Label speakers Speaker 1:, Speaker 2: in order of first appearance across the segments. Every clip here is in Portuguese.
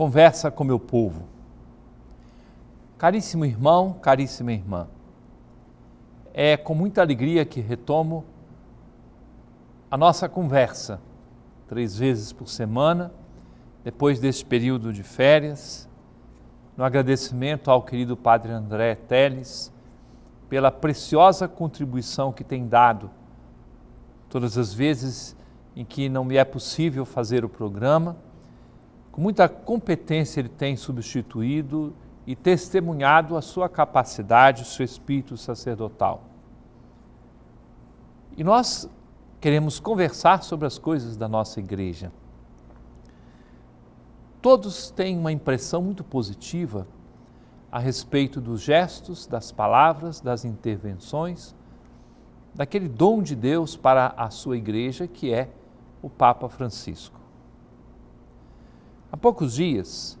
Speaker 1: conversa com meu povo. Caríssimo irmão, caríssima irmã, é com muita alegria que retomo a nossa conversa, três vezes por semana, depois deste período de férias, no agradecimento ao querido Padre André Teles pela preciosa contribuição que tem dado todas as vezes em que não me é possível fazer o programa. Com muita competência ele tem substituído e testemunhado a sua capacidade, o seu espírito sacerdotal. E nós queremos conversar sobre as coisas da nossa igreja. Todos têm uma impressão muito positiva a respeito dos gestos, das palavras, das intervenções, daquele dom de Deus para a sua igreja que é o Papa Francisco. Há poucos dias,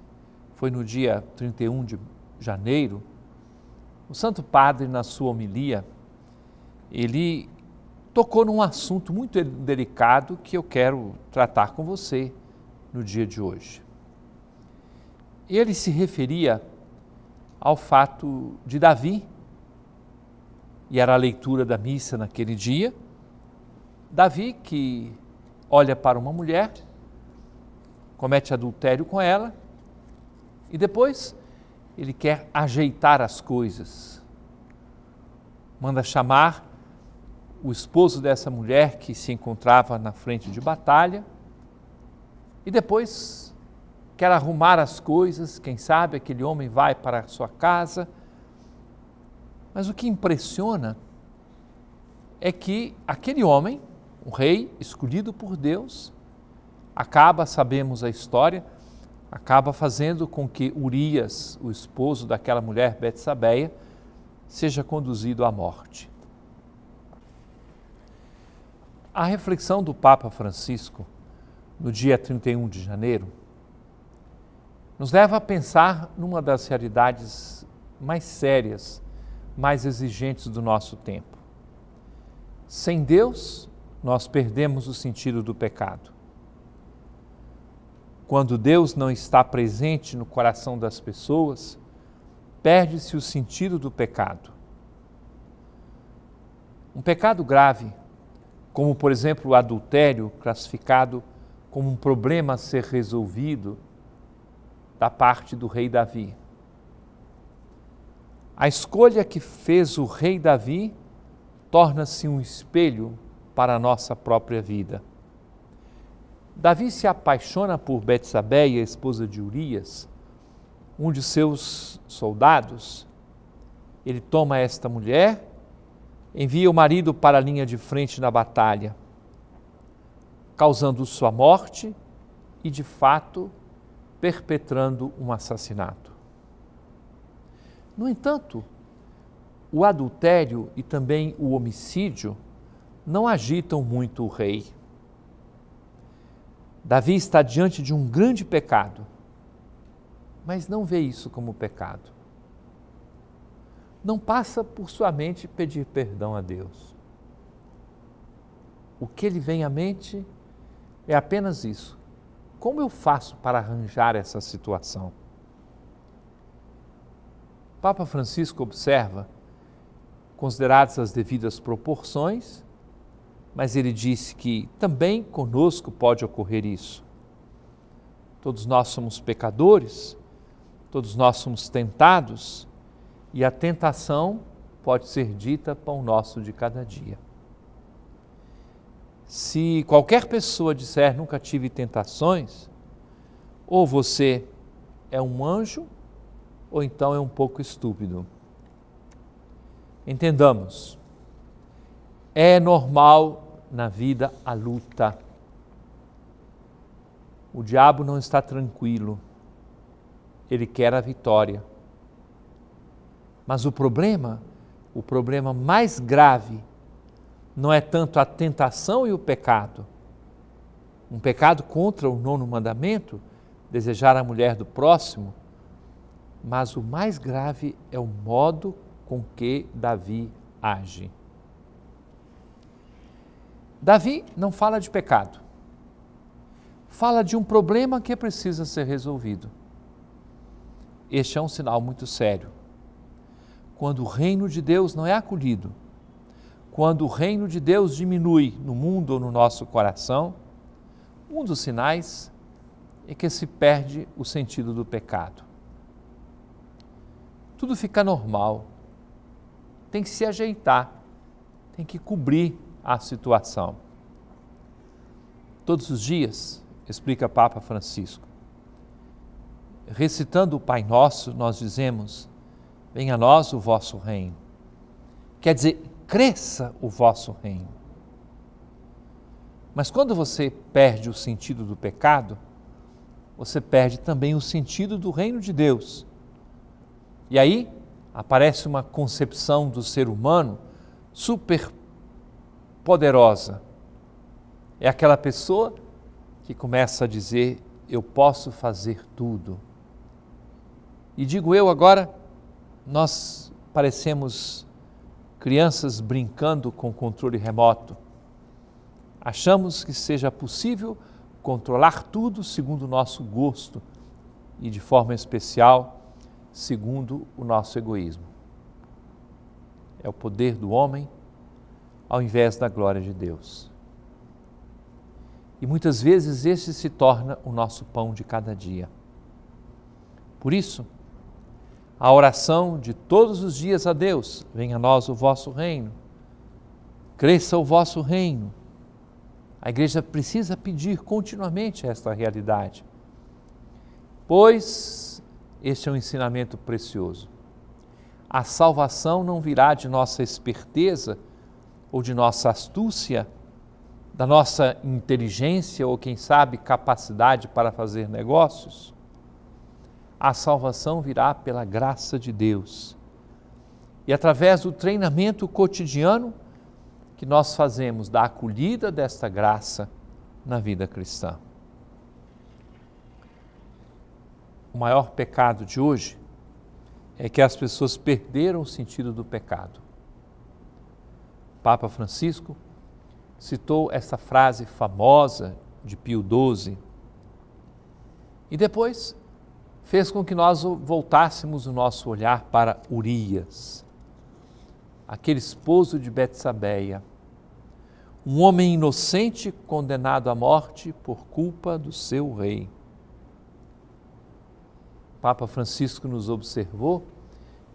Speaker 1: foi no dia 31 de janeiro, o Santo Padre, na sua homilia, ele tocou num assunto muito delicado que eu quero tratar com você no dia de hoje. Ele se referia ao fato de Davi, e era a leitura da missa naquele dia. Davi, que olha para uma mulher, comete adultério com ela e depois ele quer ajeitar as coisas. Manda chamar o esposo dessa mulher que se encontrava na frente de batalha e depois quer arrumar as coisas. Quem sabe aquele homem vai para a sua casa. Mas o que impressiona é que aquele homem, o rei escolhido por Deus, acaba, sabemos a história, acaba fazendo com que Urias, o esposo daquela mulher Betsabeia, seja conduzido à morte. A reflexão do Papa Francisco no dia 31 de janeiro nos leva a pensar numa das realidades mais sérias, mais exigentes do nosso tempo. Sem Deus, nós perdemos o sentido do pecado. Quando Deus não está presente no coração das pessoas, perde-se o sentido do pecado. Um pecado grave, como por exemplo o adultério, classificado como um problema a ser resolvido da parte do rei Davi. A escolha que fez o rei Davi torna-se um espelho para a nossa própria vida. Davi se apaixona por Betsabeia, esposa de Urias, um de seus soldados. Ele toma esta mulher, envia o marido para a linha de frente na batalha, causando sua morte e, de fato, perpetrando um assassinato. No entanto, o adultério e também o homicídio não agitam muito o rei. Davi está diante de um grande pecado, mas não vê isso como pecado. Não passa por sua mente pedir perdão a Deus. O que lhe vem à mente é apenas isso. Como eu faço para arranjar essa situação? Papa Francisco observa consideradas as devidas proporções, mas ele disse que também conosco pode ocorrer isso. Todos nós somos pecadores, todos nós somos tentados, e a tentação pode ser dita pão nosso de cada dia. Se qualquer pessoa disser nunca tive tentações, ou você é um anjo, ou então é um pouco estúpido. Entendamos, é normal na vida a luta. O diabo não está tranquilo, ele quer a vitória. Mas o problema, o problema mais grave, não é tanto a tentação e o pecado. Um pecado contra o nono mandamento, desejar a mulher do próximo, mas o mais grave é o modo com que Davi age. Davi não fala de pecado, fala de um problema que precisa ser resolvido. este é um sinal muito sério. Quando o reino de Deus não é acolhido, quando o reino de Deus diminui no mundo ou no nosso coração, um dos sinais é que se perde o sentido do pecado. Tudo fica normal, tem que se ajeitar, tem que cobrir a situação. Todos os dias, explica Papa Francisco, recitando o Pai Nosso, nós dizemos: Venha a nós o vosso reino. Quer dizer, cresça o vosso reino. Mas quando você perde o sentido do pecado, você perde também o sentido do reino de Deus. E aí aparece uma concepção do ser humano super poderosa. É aquela pessoa que começa a dizer: Eu posso fazer tudo. E digo eu agora, nós parecemos crianças brincando com controle remoto. Achamos que seja possível controlar tudo segundo o nosso gosto e, de forma especial, segundo o nosso egoísmo. É o poder do homem ao invés da glória de Deus. E muitas vezes esse se torna o nosso pão de cada dia. Por isso, a oração de todos os dias a Deus: venha a nós o vosso reino, cresça o vosso reino. A igreja precisa pedir continuamente esta realidade, pois este é um ensinamento precioso. A salvação não virá de nossa esperteza ou de nossa astúcia, da nossa inteligência ou, quem sabe, capacidade para fazer negócios a salvação virá pela graça de Deus. E através do treinamento cotidiano que nós fazemos da acolhida desta graça na vida cristã. O maior pecado de hoje é que as pessoas perderam o sentido do pecado. Papa Francisco citou essa frase famosa de Pio XII. E depois fez com que nós voltássemos o nosso olhar para Urias, aquele esposo de Betsabeia, um homem inocente condenado à morte por culpa do seu rei. Papa Francisco nos observou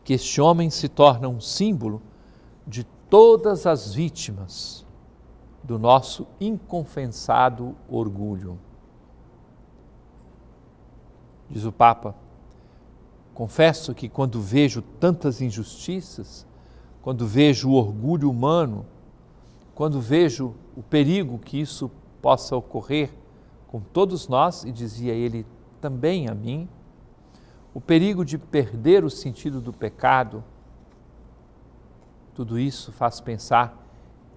Speaker 1: que este homem se torna um símbolo de todas as vítimas do nosso inconfessado orgulho. Diz o Papa, confesso que quando vejo tantas injustiças, quando vejo o orgulho humano, quando vejo o perigo que isso possa ocorrer com todos nós, e dizia ele também a mim, o perigo de perder o sentido do pecado, tudo isso faz pensar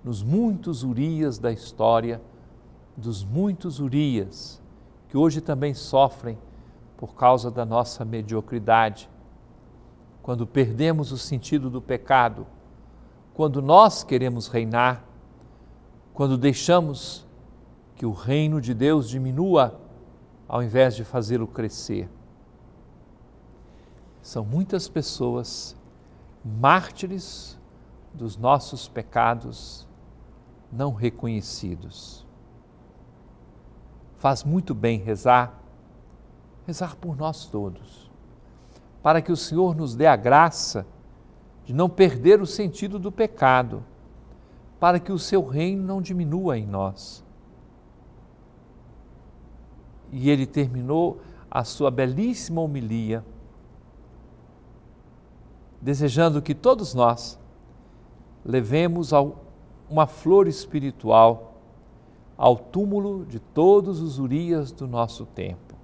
Speaker 1: nos muitos Urias da história, dos muitos Urias que hoje também sofrem por causa da nossa mediocridade, quando perdemos o sentido do pecado, quando nós queremos reinar, quando deixamos que o reino de Deus diminua ao invés de fazê-lo crescer. São muitas pessoas mártires dos nossos pecados não reconhecidos. Faz muito bem rezar rezar por nós todos, para que o Senhor nos dê a graça de não perder o sentido do pecado, para que o seu reino não diminua em nós. E ele terminou a sua belíssima homilia, desejando que todos nós levemos uma flor espiritual ao túmulo de todos os Urias do nosso tempo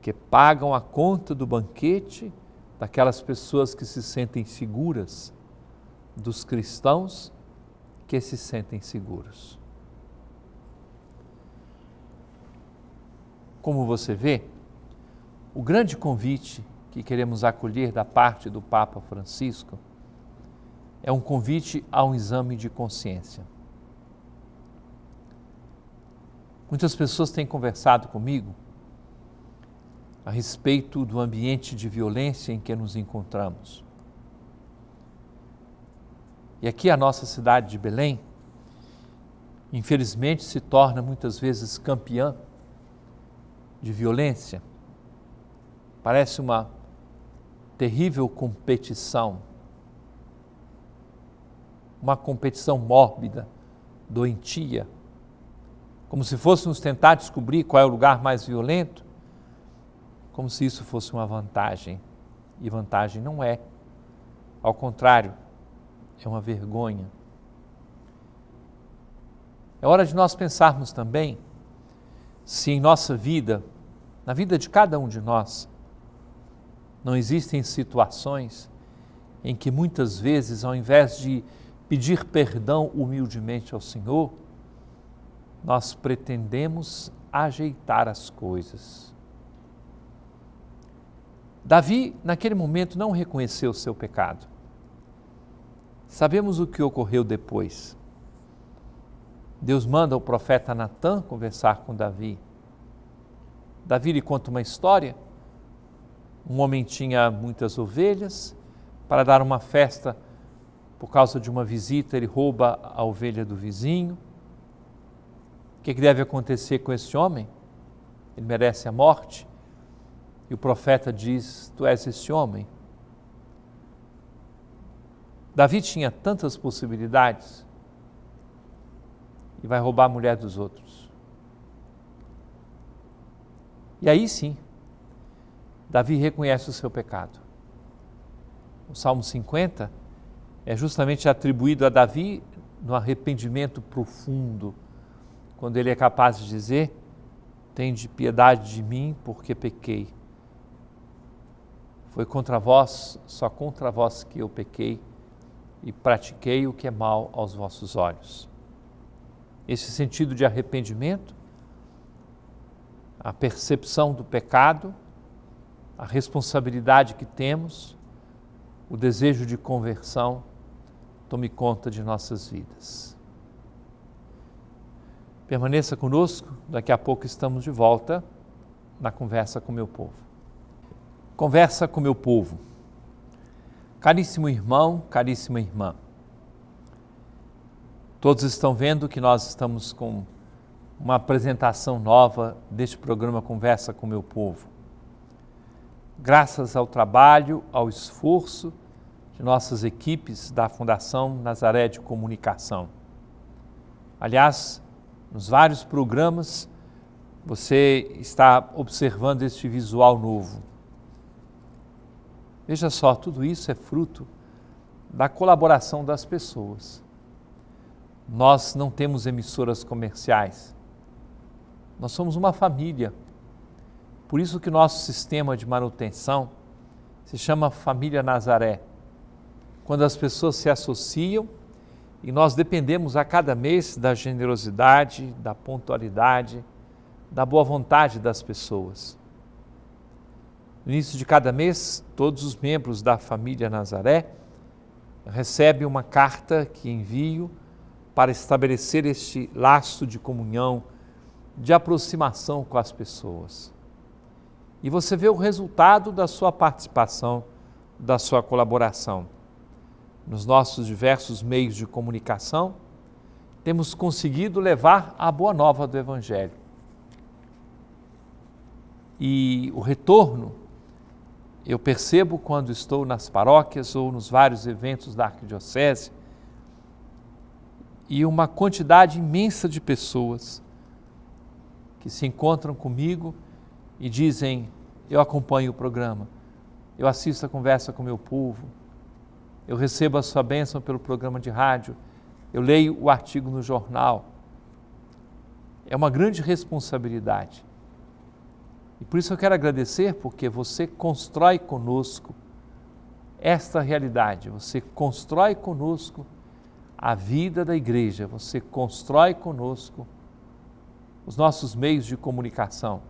Speaker 1: que pagam a conta do banquete daquelas pessoas que se sentem seguras, dos cristãos que se sentem seguros. Como você vê, o grande convite que queremos acolher da parte do Papa Francisco é um convite a um exame de consciência. Muitas pessoas têm conversado comigo a respeito do ambiente de violência em que nos encontramos. E aqui a nossa cidade de Belém, infelizmente, se torna muitas vezes campeã de violência. Parece uma terrível competição, uma competição mórbida, doentia, como se fôssemos tentar descobrir qual é o lugar mais violento como se isso fosse uma vantagem. E vantagem não é. Ao contrário, é uma vergonha. É hora de nós pensarmos também se em nossa vida, na vida de cada um de nós, não existem situações em que muitas vezes, ao invés de pedir perdão humildemente ao Senhor, nós pretendemos ajeitar as coisas. Davi, naquele momento, não reconheceu o seu pecado. Sabemos o que ocorreu depois. Deus manda o profeta Natan conversar com Davi. Davi lhe conta uma história. Um homem tinha muitas ovelhas. Para dar uma festa, por causa de uma visita, ele rouba a ovelha do vizinho. O que deve acontecer com esse homem? Ele merece a morte. E o profeta diz: Tu és esse homem. Davi tinha tantas possibilidades e vai roubar a mulher dos outros. E aí sim, Davi reconhece o seu pecado. O Salmo 50 é justamente atribuído a Davi no arrependimento profundo, quando ele é capaz de dizer: Tende piedade de mim, porque pequei. Foi contra vós, só contra vós que eu pequei e pratiquei o que é mal aos vossos olhos. Esse sentido de arrependimento, a percepção do pecado, a responsabilidade que temos, o desejo de conversão, tome conta de nossas vidas. Permaneça conosco, daqui a pouco estamos de volta na conversa com meu povo. Conversa com meu povo. Caríssimo irmão, caríssima irmã. Todos estão vendo que nós estamos com uma apresentação nova deste programa Conversa com meu povo. Graças ao trabalho, ao esforço de nossas equipes da Fundação Nazaré de Comunicação. Aliás, nos vários programas você está observando este visual novo Veja só, tudo isso é fruto da colaboração das pessoas. Nós não temos emissoras comerciais. Nós somos uma família. Por isso que nosso sistema de manutenção se chama Família Nazaré. Quando as pessoas se associam e nós dependemos a cada mês da generosidade, da pontualidade, da boa vontade das pessoas. No início de cada mês, todos os membros da família Nazaré recebem uma carta que envio para estabelecer este laço de comunhão, de aproximação com as pessoas. E você vê o resultado da sua participação, da sua colaboração. Nos nossos diversos meios de comunicação, temos conseguido levar a boa nova do Evangelho. E o retorno eu percebo quando estou nas paróquias ou nos vários eventos da arquidiocese e uma quantidade imensa de pessoas que se encontram comigo e dizem: Eu acompanho o programa, eu assisto a conversa com meu povo, eu recebo a sua bênção pelo programa de rádio, eu leio o artigo no jornal. É uma grande responsabilidade. E por isso eu quero agradecer, porque você constrói conosco esta realidade, você constrói conosco a vida da igreja, você constrói conosco os nossos meios de comunicação,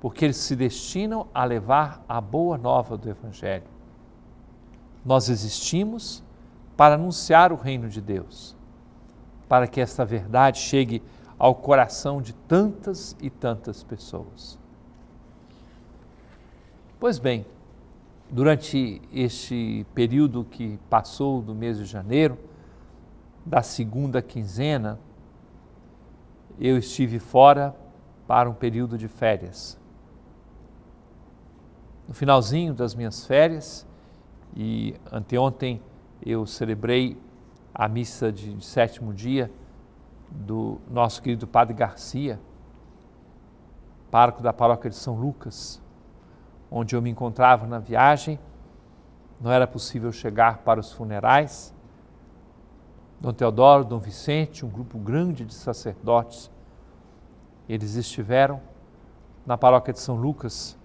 Speaker 1: porque eles se destinam a levar a boa nova do Evangelho. Nós existimos para anunciar o reino de Deus, para que esta verdade chegue ao coração de tantas e tantas pessoas. Pois bem, durante este período que passou do mês de janeiro, da segunda quinzena, eu estive fora para um período de férias. No finalzinho das minhas férias, e anteontem eu celebrei a missa de, sétimo dia do nosso querido Padre Garcia, pároco da paróquia de São Lucas, onde eu me encontrava na viagem. Não era possível chegar para os funerais. Dom Teodoro, Dom Vicente, um grupo grande de sacerdotes, eles estiveram na paróquia de São Lucas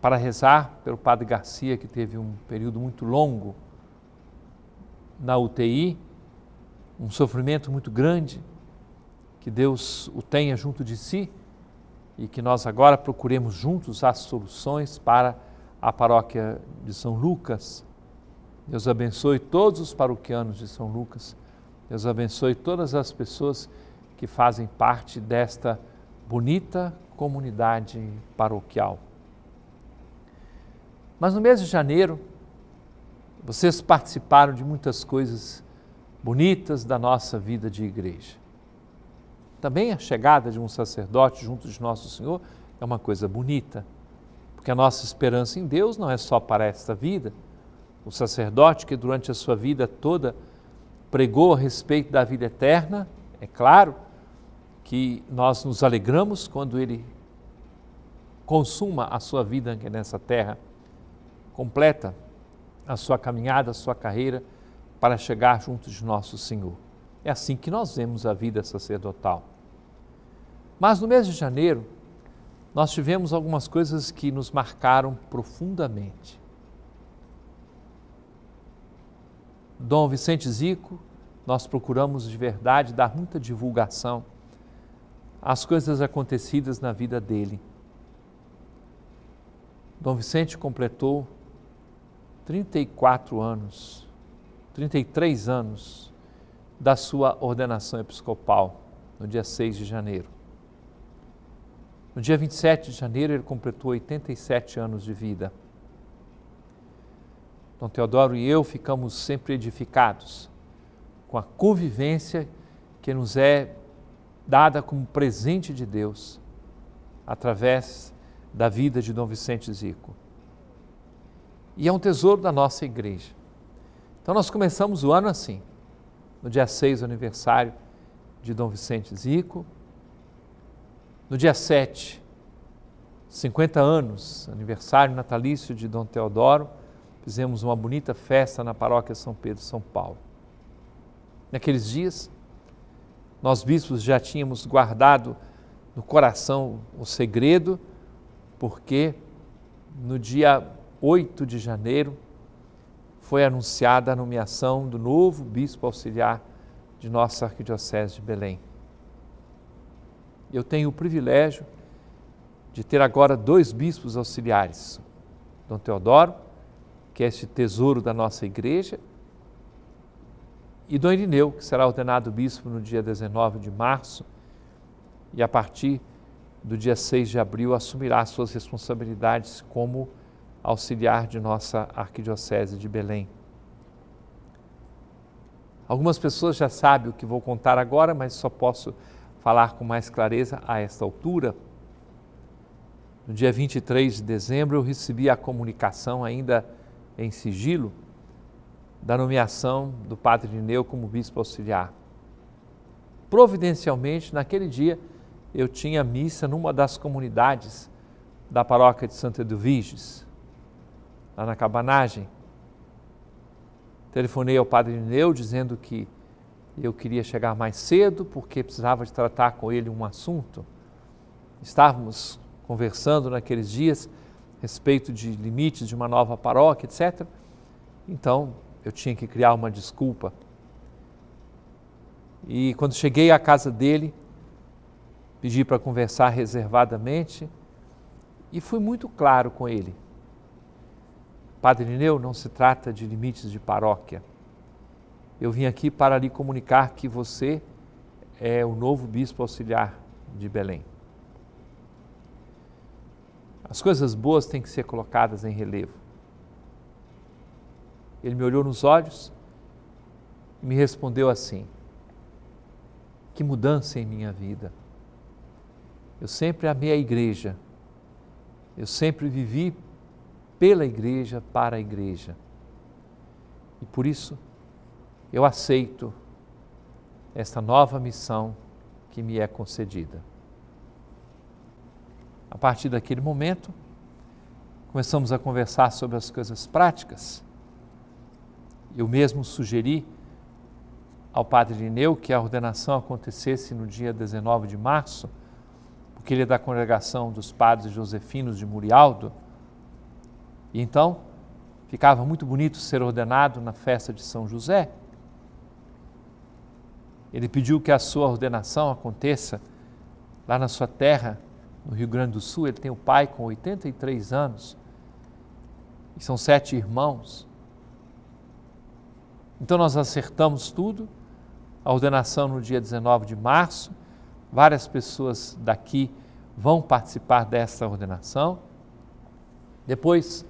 Speaker 1: para rezar pelo Padre Garcia, que teve um período muito longo na UTI, um sofrimento muito grande, que Deus o tenha junto de si e que nós agora procuremos juntos as soluções para a paróquia de São Lucas. Deus abençoe todos os paroquianos de São Lucas. Deus abençoe todas as pessoas que fazem parte desta bonita comunidade paroquial. Mas no mês de janeiro, vocês participaram de muitas coisas bonitas da nossa vida de igreja. Também a chegada de um sacerdote junto de Nosso Senhor é uma coisa bonita, porque a nossa esperança em Deus não é só para esta vida. O sacerdote que durante a sua vida toda pregou a respeito da vida eterna, é claro que nós nos alegramos quando ele consuma a sua vida aqui nessa terra completa a sua caminhada, a sua carreira para chegar junto de nosso Senhor. É assim que nós vemos a vida sacerdotal. Mas no mês de janeiro, nós tivemos algumas coisas que nos marcaram profundamente. Dom Vicente Zico, nós procuramos de verdade dar muita divulgação às coisas acontecidas na vida dele. Dom Vicente completou 34 anos, 33 anos da sua ordenação episcopal, no dia 6 de janeiro. No dia 27 de janeiro, ele completou 87 anos de vida. Dom Teodoro e eu ficamos sempre edificados com a convivência que nos é dada como presente de Deus através da vida de Dom Vicente Zico e é um tesouro da nossa igreja. Então nós começamos o ano assim, no dia 6, aniversário de Dom Vicente Zico, no dia 7, 50 anos, aniversário natalício de Dom Teodoro, fizemos uma bonita festa na paróquia São Pedro, São Paulo. Naqueles dias, nós bispos já tínhamos guardado no coração o segredo, porque no dia 8 de janeiro, foi anunciada a nomeação do novo bispo auxiliar de nossa Arquidiocese de Belém. Eu tenho o privilégio de ter agora dois bispos auxiliares, Dom Teodoro, que é este tesouro da nossa igreja, e Dom Irineu, que será ordenado bispo no dia 19 de março, e a partir do dia 6 de abril assumirá suas responsabilidades como auxiliar de nossa Arquidiocese de Belém. Algumas pessoas já sabem o que vou contar agora, mas só posso falar com mais clareza a esta altura. No dia 23 de dezembro, eu recebi a comunicação, ainda em sigilo, da nomeação do Padre Lineu como bispo auxiliar. Providencialmente, naquele dia, eu tinha missa numa das comunidades da paróquia de Santa Edviges, lá na cabanagem. Telefonei ao padre Neu dizendo que eu queria chegar mais cedo porque precisava de tratar com ele um assunto. Estávamos conversando naqueles dias respeito de limites de uma nova paróquia, etc. Então, eu tinha que criar uma desculpa. E quando cheguei à casa dele, pedi para conversar reservadamente e fui muito claro com ele. Padre Irineu, não se trata de limites de paróquia. Eu vim aqui para lhe comunicar que você é o novo bispo auxiliar de Belém. As coisas boas têm que ser colocadas em relevo. Ele me olhou nos olhos e me respondeu assim: Que mudança em minha vida. Eu sempre amei a igreja. Eu sempre vivi pela igreja, para a igreja. E por isso eu aceito esta nova missão que me é concedida. A partir daquele momento, começamos a conversar sobre as coisas práticas. Eu mesmo sugeri ao padre Lineu que a ordenação acontecesse no dia 19 de março, porque ele é da congregação dos padres josefinos de Murialdo. E então, ficava muito bonito ser ordenado na festa de São José. Ele pediu que a sua ordenação aconteça lá na sua terra, no Rio Grande do Sul. Ele tem o pai com 83 anos e são sete irmãos. Então nós acertamos tudo, a ordenação no dia 19 de março. Várias pessoas daqui vão participar dessa ordenação. Depois,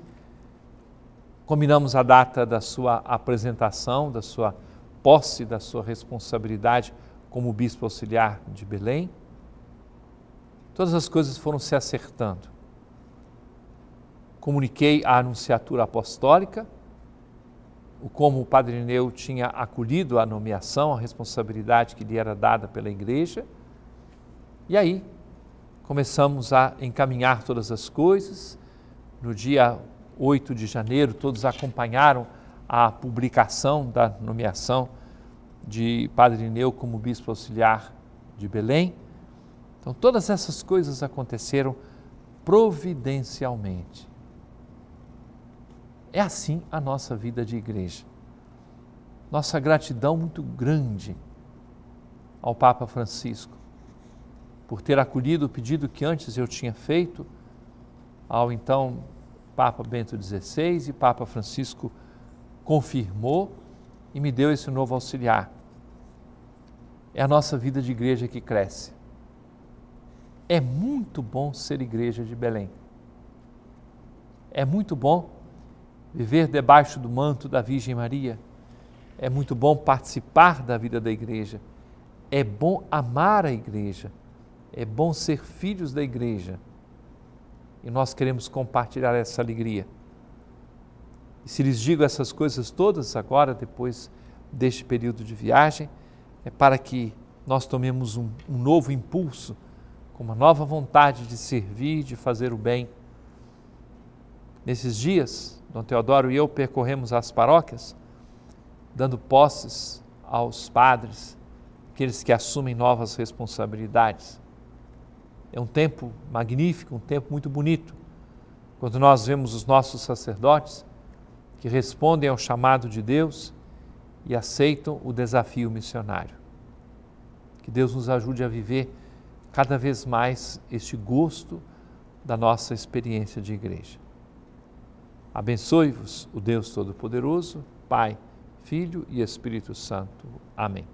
Speaker 1: combinamos a data da sua apresentação, da sua posse da sua responsabilidade como bispo auxiliar de Belém. Todas as coisas foram se acertando. Comuniquei a anunciatura apostólica, o como o Padre Neu tinha acolhido a nomeação, a responsabilidade que lhe era dada pela igreja. E aí começamos a encaminhar todas as coisas. No dia 8 de janeiro, todos acompanharam a publicação da nomeação de Padre Neu como bispo auxiliar de Belém. Então, todas essas coisas aconteceram providencialmente. É assim a nossa vida de igreja. Nossa gratidão muito grande ao Papa Francisco por ter acolhido o pedido que antes eu tinha feito ao então Papa Bento XVI e Papa Francisco confirmou e me deu esse novo auxiliar. É a nossa vida de igreja que cresce. É muito bom ser igreja de Belém. É muito bom viver debaixo do manto da Virgem Maria. É muito bom participar da vida da igreja. É bom amar a igreja. É bom ser filhos da igreja. E nós queremos compartilhar essa alegria. E se lhes digo essas coisas todas agora, depois deste período de viagem, é para que nós tomemos um, um novo impulso, com uma nova vontade de servir, de fazer o bem. Nesses dias, Dom Teodoro e eu percorremos as paróquias, dando posses aos padres, aqueles que assumem novas responsabilidades. É um tempo magnífico, um tempo muito bonito, quando nós vemos os nossos sacerdotes que respondem ao chamado de Deus e aceitam o desafio missionário. Que Deus nos ajude a viver cada vez mais este gosto da nossa experiência de igreja. Abençoe-vos o Deus Todo-Poderoso, Pai, Filho e Espírito Santo. Amém.